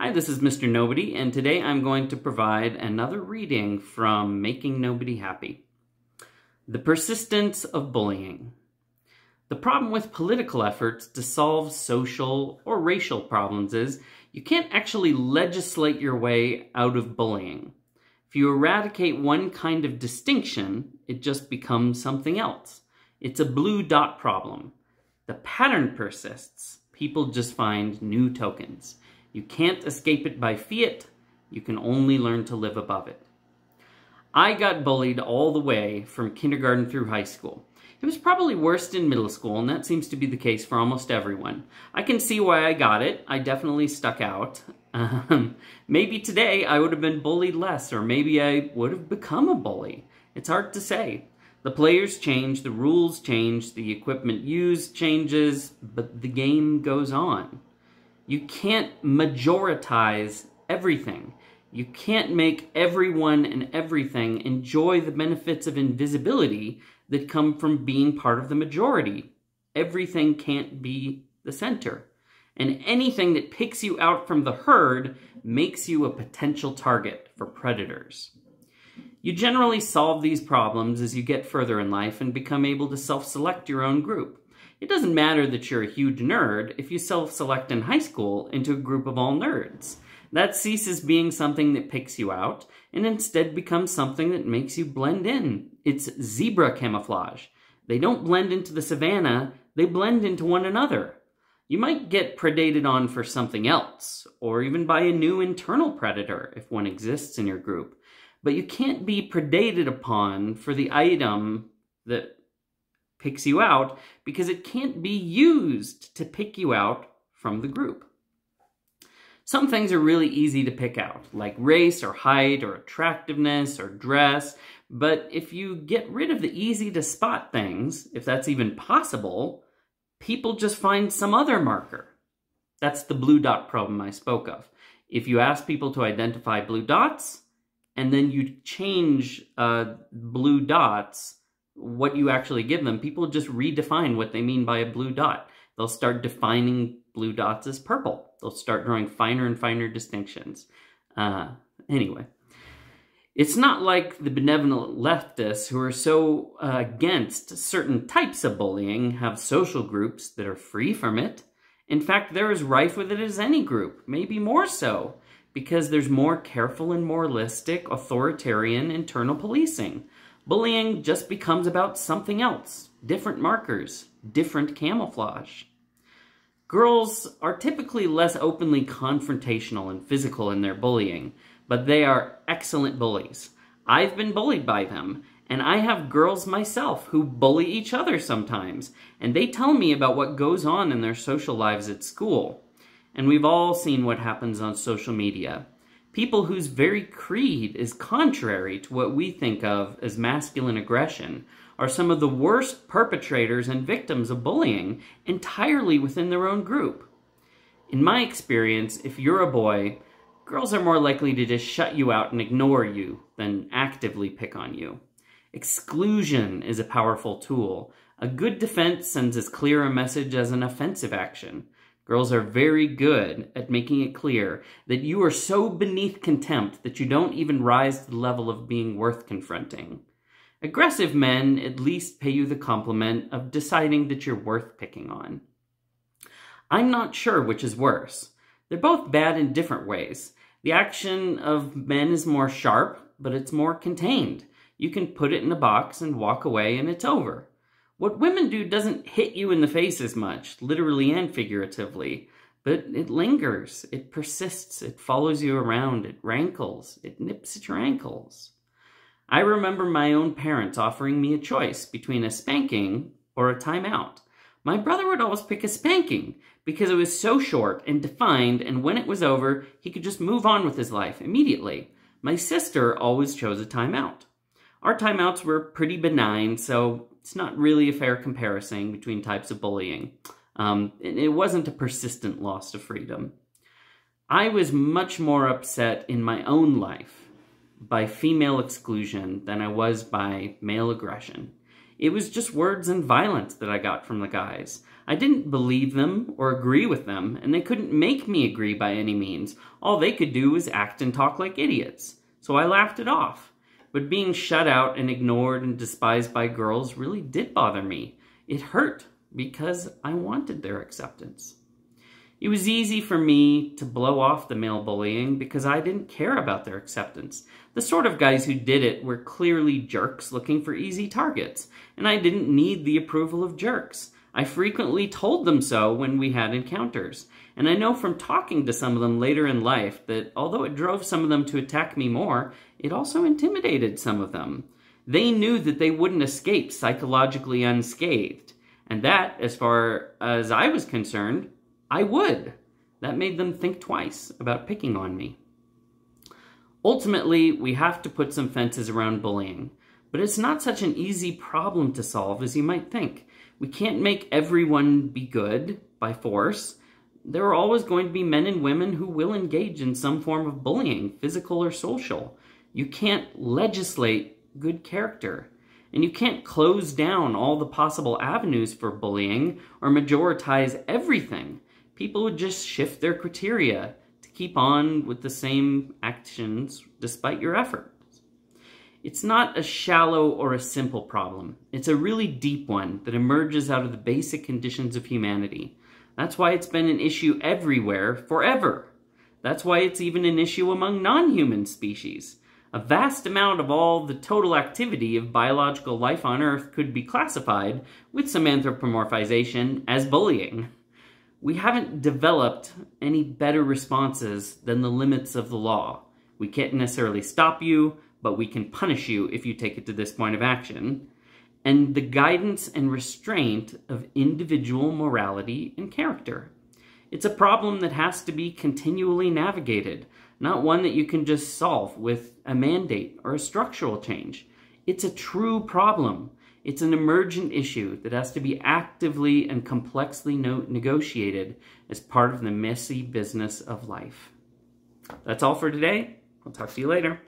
Hi, this is Mr. Nobody, and today I'm going to provide another reading from Making Nobody Happy. The Persistence of Bullying. The problem with political efforts to solve social or racial problems is you can't actually legislate your way out of bullying. If you eradicate one kind of distinction, it just becomes something else. It's a blue dot problem. The pattern persists. People just find new tokens. You can't escape it by fiat. You can only learn to live above it. I got bullied all the way from kindergarten through high school. It was probably worst in middle school, and that seems to be the case for almost everyone. I can see why I got it. I definitely stuck out. Um, maybe today I would have been bullied less, or maybe I would have become a bully. It's hard to say. The players change, the rules change, the equipment used changes, but the game goes on. You can't majoritize everything. You can't make everyone and everything enjoy the benefits of invisibility that come from being part of the majority. Everything can't be the center. And anything that picks you out from the herd makes you a potential target for predators. You generally solve these problems as you get further in life and become able to self-select your own group. It doesn't matter that you're a huge nerd if you self-select in high school into a group of all nerds. That ceases being something that picks you out and instead becomes something that makes you blend in. It's zebra camouflage. They don't blend into the savannah, they blend into one another. You might get predated on for something else, or even by a new internal predator if one exists in your group. But you can't be predated upon for the item that picks you out because it can't be used to pick you out from the group. Some things are really easy to pick out, like race or height or attractiveness or dress, but if you get rid of the easy to spot things, if that's even possible, people just find some other marker. That's the blue dot problem I spoke of. If you ask people to identify blue dots, and then you change uh, blue dots what you actually give them. People just redefine what they mean by a blue dot. They'll start defining blue dots as purple. They'll start drawing finer and finer distinctions. Uh, anyway, it's not like the benevolent leftists who are so uh, against certain types of bullying have social groups that are free from it. In fact, they're as rife with it as any group, maybe more so, because there's more careful and moralistic authoritarian internal policing bullying just becomes about something else, different markers, different camouflage. Girls are typically less openly confrontational and physical in their bullying, but they are excellent bullies. I've been bullied by them, and I have girls myself who bully each other sometimes, and they tell me about what goes on in their social lives at school. And we've all seen what happens on social media people whose very creed is contrary to what we think of as masculine aggression are some of the worst perpetrators and victims of bullying entirely within their own group. In my experience, if you're a boy, girls are more likely to just shut you out and ignore you than actively pick on you. Exclusion is a powerful tool. A good defense sends as clear a message as an offensive action. Girls are very good at making it clear that you are so beneath contempt that you don't even rise to the level of being worth confronting. Aggressive men at least pay you the compliment of deciding that you're worth picking on. I'm not sure which is worse. They're both bad in different ways. The action of men is more sharp, but it's more contained. You can put it in a box and walk away and it's over. What women do doesn't hit you in the face as much, literally and figuratively, but it lingers, it persists, it follows you around, it rankles, it nips at your ankles. I remember my own parents offering me a choice between a spanking or a timeout. My brother would always pick a spanking because it was so short and defined, and when it was over, he could just move on with his life immediately. My sister always chose a timeout. Our timeouts were pretty benign, so it's not really a fair comparison between types of bullying. Um, it wasn't a persistent loss of freedom. I was much more upset in my own life by female exclusion than I was by male aggression. It was just words and violence that I got from the guys. I didn't believe them or agree with them, and they couldn't make me agree by any means. All they could do was act and talk like idiots. So I laughed it off. But being shut out and ignored and despised by girls really did bother me. It hurt because I wanted their acceptance. It was easy for me to blow off the male bullying because I didn't care about their acceptance. The sort of guys who did it were clearly jerks looking for easy targets, and I didn't need the approval of jerks. I frequently told them so when we had encounters, and I know from talking to some of them later in life that although it drove some of them to attack me more, it also intimidated some of them. They knew that they wouldn't escape psychologically unscathed, and that, as far as I was concerned, I would. That made them think twice about picking on me. Ultimately, we have to put some fences around bullying, but it's not such an easy problem to solve as you might think. We can't make everyone be good by force. There are always going to be men and women who will engage in some form of bullying, physical or social. You can't legislate good character. And you can't close down all the possible avenues for bullying or majoritize everything. People would just shift their criteria to keep on with the same actions despite your efforts. It's not a shallow or a simple problem. It's a really deep one that emerges out of the basic conditions of humanity. That's why it's been an issue everywhere forever. That's why it's even an issue among non-human species. A vast amount of all the total activity of biological life on Earth could be classified, with some anthropomorphization, as bullying. We haven't developed any better responses than the limits of the law. We can't necessarily stop you, but we can punish you if you take it to this point of action, and the guidance and restraint of individual morality and character. It's a problem that has to be continually navigated, not one that you can just solve with a mandate or a structural change. It's a true problem. It's an emergent issue that has to be actively and complexly no negotiated as part of the messy business of life. That's all for today. I'll talk to you later.